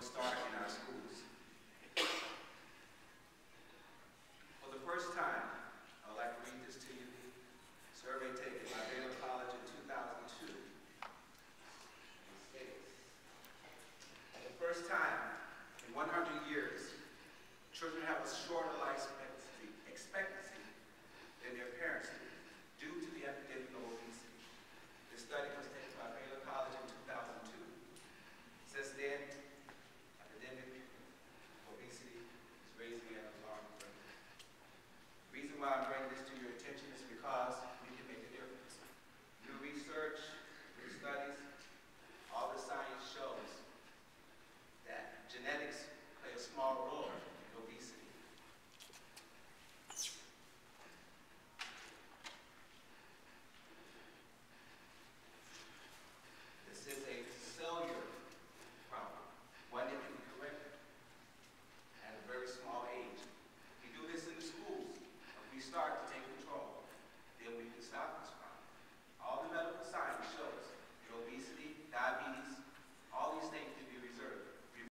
the start